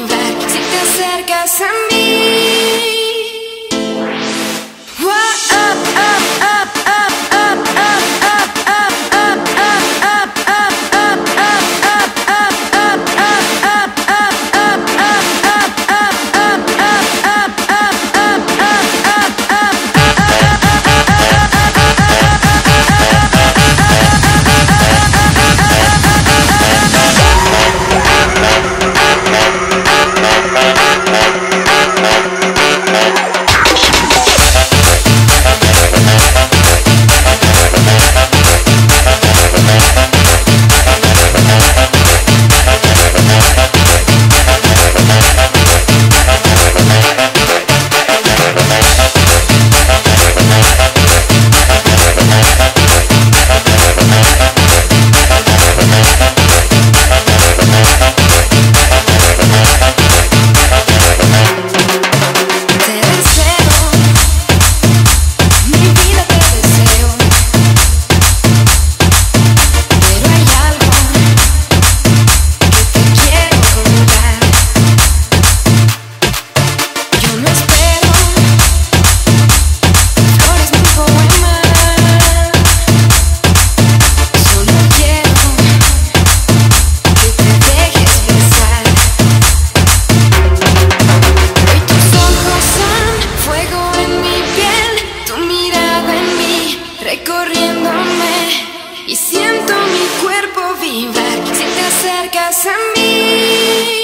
si te acercas a mí. si te acercas a mí.